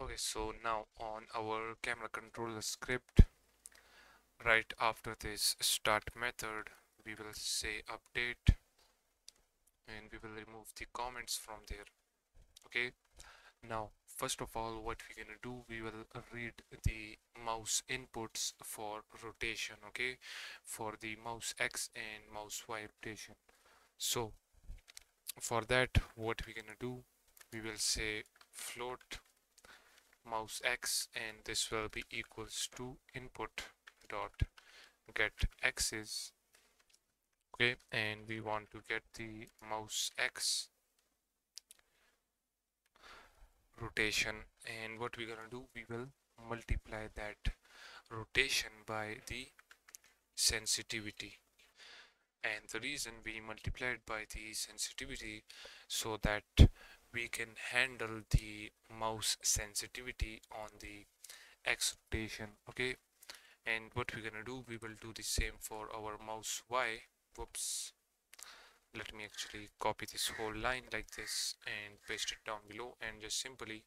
okay so now on our camera controller script right after this start method we will say update and we will remove the comments from there. Okay? Now first of all what we're gonna do we will read the mouse inputs for rotation okay? For the mouse x and mouse y rotation. So for that what we're gonna do we will say float mouse x and this will be equals to input dot get axis okay and we want to get the mouse x rotation. And what we're gonna do? We will multiply that rotation by the sensitivity. And the reason we multiplied by the sensitivity so that we can handle the mouse sensitivity on the x rotation okay? And what we're gonna do we will do the same for our mouse y. Whoops. Let me actually copy this whole line like this and paste it down below and just simply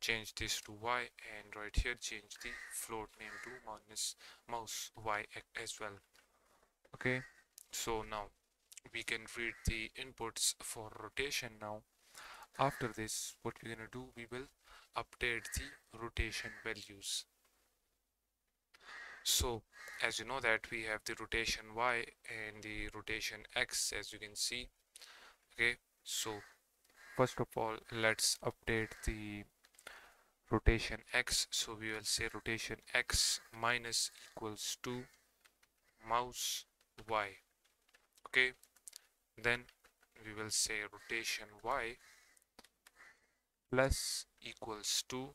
change this to y and right here change the float name to minus mouse y as well okay? So now we can read the inputs for rotation now after this what we're gonna do we will update the rotation values. So as you know that we have the rotation y and the rotation x as you can see. Okay so first of all let's update the rotation x. So we will say rotation x minus equals to mouse y. Okay then we will say rotation y plus equals to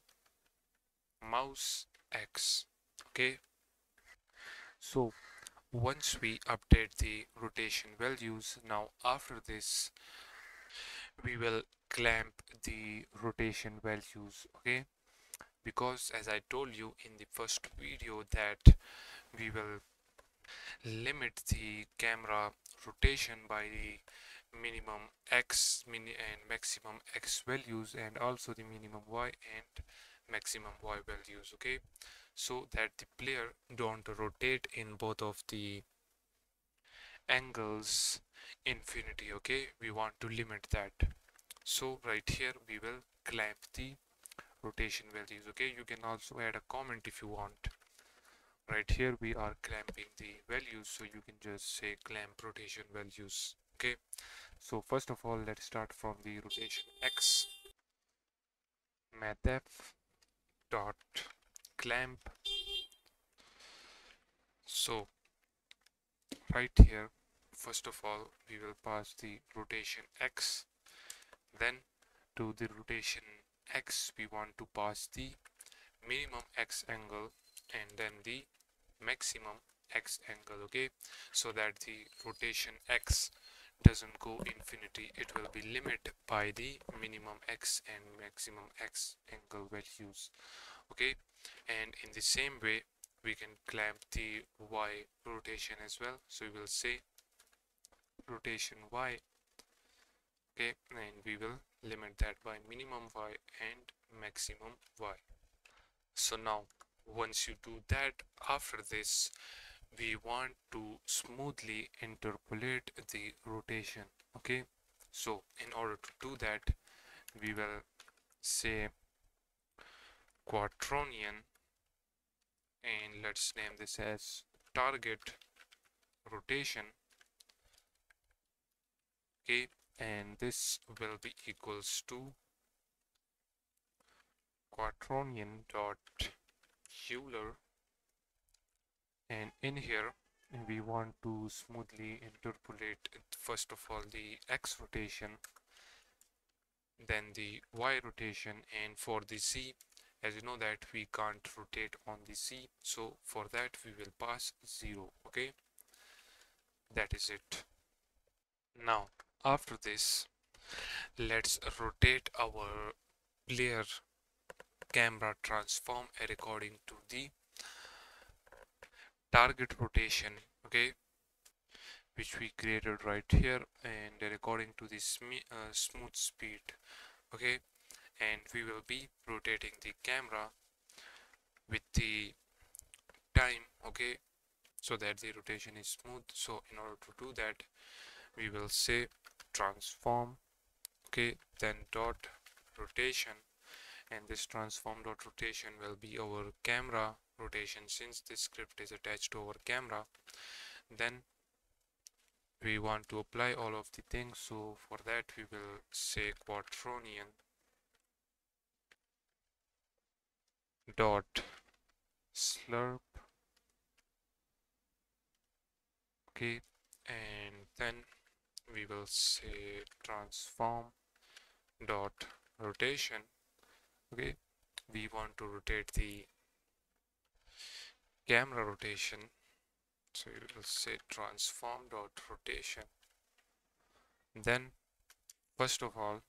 mouse x okay? So once we update the rotation values now after this we will clamp the rotation values okay? Because as I told you in the first video that we will limit the camera rotation by the minimum x mini and maximum x values and also the minimum y and maximum y values okay? So that the player don't rotate in both of the angles infinity okay? We want to limit that. So right here we will clamp the rotation values okay? You can also add a comment if you want. Right here we are clamping the values so you can just say clamp rotation values okay. So first of all let's start from the rotation x. Mathf dot clamp. So right here first of all we will pass the rotation x. Then to the rotation x we want to pass the minimum x angle and then the maximum x angle okay? So that the rotation x doesn't go infinity it will be limited by the minimum x and maximum x angle values okay? And in the same way we can clamp the y rotation as well. So we will say rotation y okay? And we will limit that by minimum y and maximum y. So now once you do that after this we want to smoothly interpolate the rotation okay? So in order to do that we will say quaternion and let's name this as target rotation okay? And this will be equals to quaternion dot Euler in here we want to smoothly interpolate first of all the x rotation then the y rotation and for the z as you know that we can't rotate on the z so for that we will pass 0 okay? That is it. Now after this let's rotate our player camera transform according to the target rotation okay which we created right here and according to this uh, smooth speed okay and we will be rotating the camera with the time okay so that the rotation is smooth. So in order to do that we will say transform okay then dot rotation and this transform dot rotation will be our camera rotation. Since this script is attached to our camera then we want to apply all of the things. So for that we will say quaternion dot slerp. Okay and then we will say transform dot rotation. Okay we want to rotate the camera rotation. So you will say transform dot rotation. Then first of all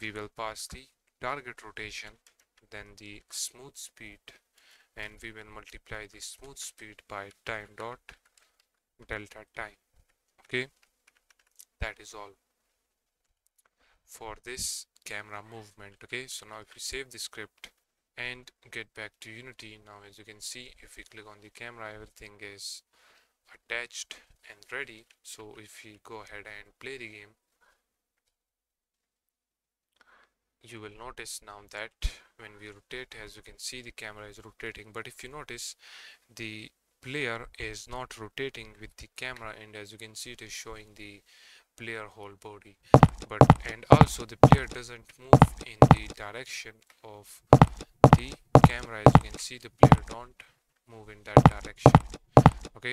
we will pass the target rotation then the smooth speed and we will multiply the smooth speed by time dot delta time. Okay? That is all for this camera movement. Okay? So now if we save the script and get back to unity. Now as you can see if we click on the camera everything is attached and ready. So if we go ahead and play the game you will notice now that when we rotate as you can see the camera is rotating. But if you notice the player is not rotating with the camera and as you can see it is showing the player whole body. But and also the player doesn't move in the direction of the camera as you can see the player don't move in that direction. Okay?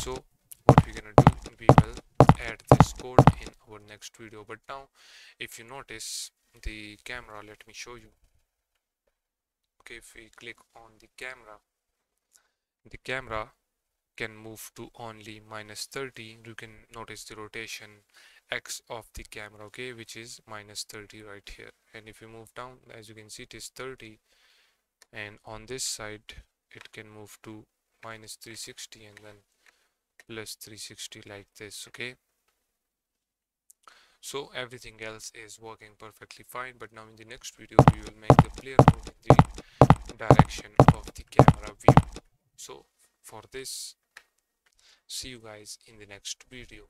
So what we're gonna do we will add this code in our next video. But now if you notice the camera let me show you. Okay? If we click on the camera the camera can move to only minus 30 you can notice the rotation x of the camera okay which is minus 30 right here. And if you move down as you can see it is 30 and on this side it can move to minus 360 and then plus 360 like this okay? So everything else is working perfectly fine but now in the next video we will make the player move in the direction of the camera view. So for this see you guys in the next video